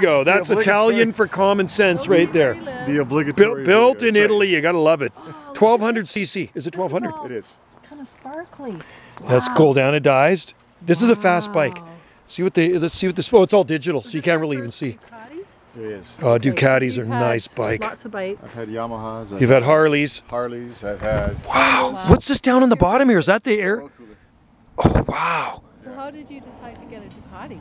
you go. That's obligatory. Italian for common sense right there. The obligatory. Built, built in. Italy, you gotta love it. 1200 cc. Is it 1200? It is. Kind of sparkly. That's gold anodized. This is a fast bike. See what they let's see what this oh it's all digital, so you can't really even see. Ducati? It is. Oh, Ducatis so are had nice bike. Lots of bikes. I've had Yamahas. I've You've had Harleys. Harleys. I've had. Wow. What's this down on the bottom here? Is that the air? Oh wow. So how did you decide to get a Ducati?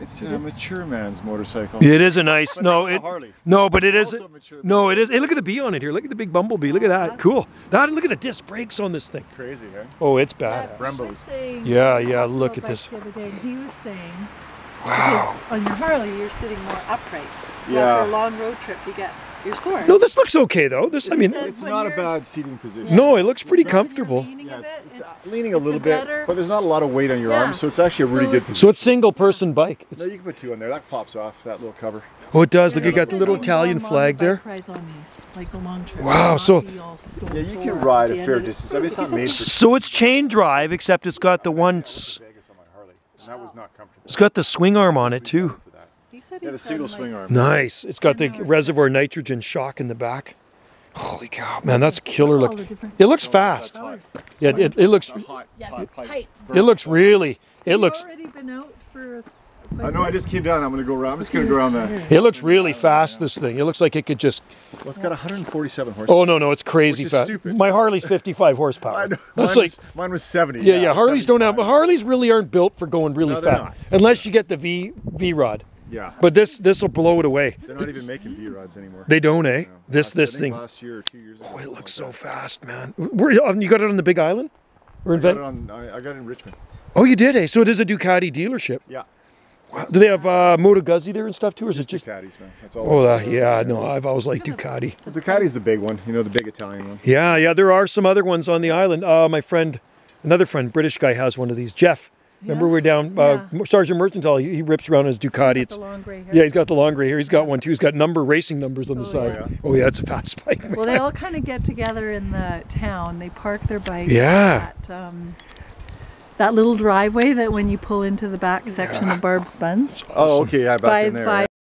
It's a mature man's motorcycle. It is a nice But no not a it Harley. no but it is Also a mature no it is hey look at the bee on it here look at the big bumblebee look at that cool that look at the disc brakes on this thing Crazy, huh? oh it's Yeah, bad Brembos. Yeah, yeah, look at this. The other day, he was saying, wow on your Harley, you're sitting more upright. So Yeah. after a long road trip, you get your sore. no this looks okay though this I mean It's- It's not a bad seating position. no it looks pretty So comfortable leaning a Yeah, bit, it's, it's, it- uh, leaning a it's a little bit, better- but there's not a lot of weight on your Yeah. arms, so it's actually a really So good it's- position. so it's single person bike it's, No, you can put two on there. That pops off that little cover. oh it does look you got the little Italian flag there rides on these, like the long trips, Wow, so- be all stone Yeah, you can ride a fair distance. I mean, it's not made for so it's chain drive except it's got the one s- Vegas on my Harley. And that was not comfortable. it's got the swing arm on it too For that. He said Yeah, the he's single done, swing like, arm. nice it's got the reservoir nitrogen shock in the back holy cow man that's killer all look it looks fast yeah it, it looks Hot, Yeah, hot pipe. it looks really it looks already been out for a, I know. I just came down. I'm going to go around. I'm just going to go around the. It looks really fast, this thing. It looks like it could just. Well, it's got 147 horsepower. Oh, no, no, it's crazy fast. stupid. My Harley's 55 horsepower. That's Mine, like. was, mine was 70. Yeah, yeah. Harleys don't have. 75. Harleys really aren't built for going really No, they're fast, unless you get the V V rod. Yeah. But this this will blow it away. They're not even making V rods anymore. They don't, eh? This Last- this thing. Last year or two years ago. Oh, it looks so that. fast, man. Where you got it on the Big Island? Or in I got, it on, I, got it in Richmond. Oh, you did, eh? So it is a Ducati dealership. Yeah. Wow. Do they have uh, Moto Guzzi there and stuff too, or is it just? Ducatis, man. That's all. Oh, uh, yeah. No, I've always liked Ducati. Well, Ducati's the big one. You know, the big Italian one. Yeah, yeah, there are some other ones on the island. Uh, my friend, another friend, British guy, has one of these. Jeff, remember Yeah. we're down uh, Sergeant Mercantile. He, he rips around his Ducati. the It's long gray hair. yeah, he's got the long gray hair. He's got one too. He's got number racing numbers on the Oh, side. yeah. Oh yeah, it's a fast bike. man. Well, they all kind of get together in the town. They park their bikes. Yeah. At, um, that little driveway that when you pull into the back section of Barb's Buns. Oh, okay. Yeah, back by in there. by yeah.